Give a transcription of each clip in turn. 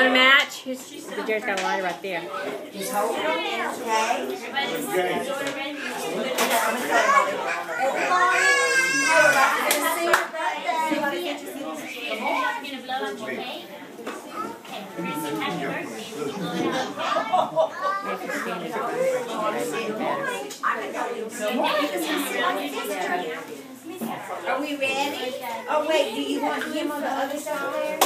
You want to match? Here's, the Jared's got a lighter right there. Are we ready? Oh, wait, do you want him on the other side there?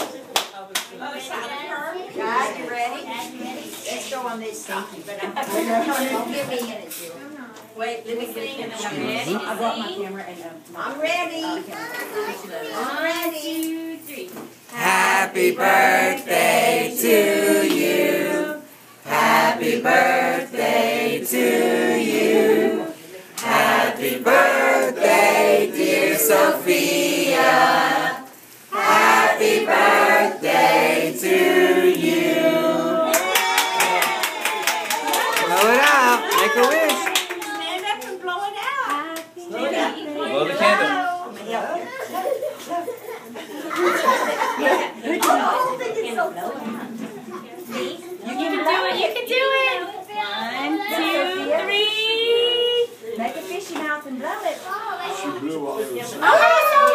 Other side of her? Guys, you ready? Let's go on this side, but I'm, don't give me in it, Wait, let me get him. Ready? I brought my camera and, um, I'm ready. I'm ready. Happy birthday to you. Happy birthday You can do it. One, two, three. make a fishy mouth and blow it. That was a good one.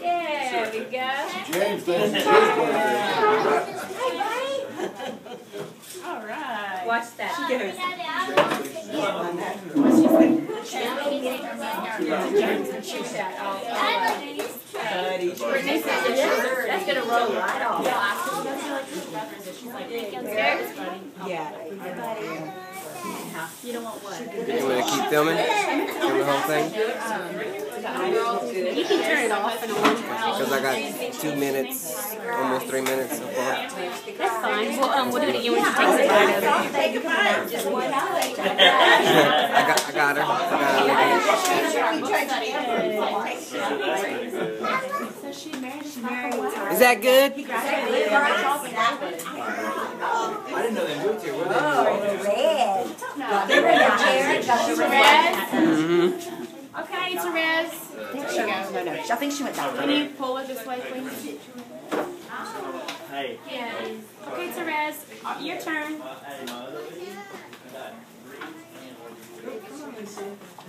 There we go. James, that's his birthday. All right. Watch that. Shoot that off. That's gonna roll right off. You don't want what? You want to keep filming? Film the whole thing? You can turn it off and on. Because I got two minutes, almost three minutes so far. That's fine. Well, um, we'll do it again when she takes a bite of it. Take a bite, just one bite. I got, I got her. I got her. Is that good? I didn't know they moved here. Where they Red. Jared, got the red. Mm-hmm. Okay, Therese. No, no, I think she went that Can you pull it this way, please? Hey. Yeah. Okay, Therese, uh, your turn.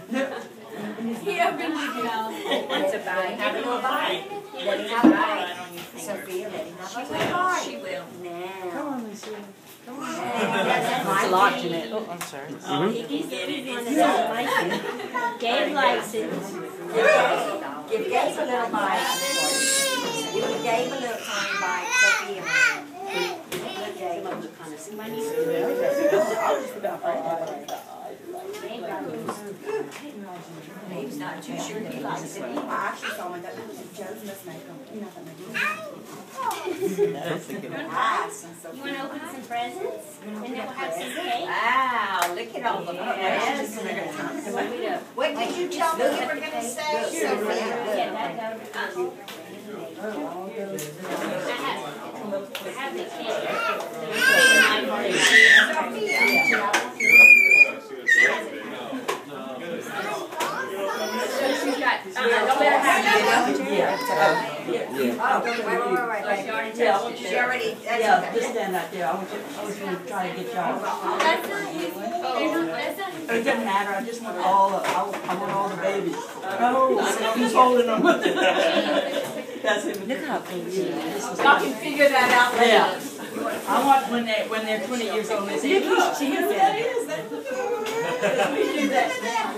He opened the door. What's a bite? Have a little bite. Let him have a bite. Sophia, let him have a little bite. She will. Now. Come on, Lucy. Come on. It's a lot, Jeanette. Oh, I'm sorry. Um, mm-hmm. He can get it. He's not like it. Gabe likes it. Give Gabe a little bite. Give Gabe a little tiny bite, Sophia. Look, Gabe. Gabe's not too sure he likes it. I actually saw one that Joe's must make them. You know what Nice and so You want to open some presents? And then we'll have some cake? Wow, look at all the Yes. presents. What we do? What did you tell me you were gonna say, Sophia? Yeah, that, that. Oh, I have, I have the She's got, uh, don't let her have it. Yeah. Oh, wait, wait, wait, wait, wait. She already Yeah, I touched want it. you- She already, that's Yeah, okay. just stand right there. I was, I was gonna try to get y'all. That's not easy. That's not It doesn't matter, I just want all, the- I want I want all the babies. Oh, he's holding them. That's him. Look how big he is. Y'all can figure that out later. Yeah. I want when they, when they're twenty years old, they say, look, she is that. We do that now,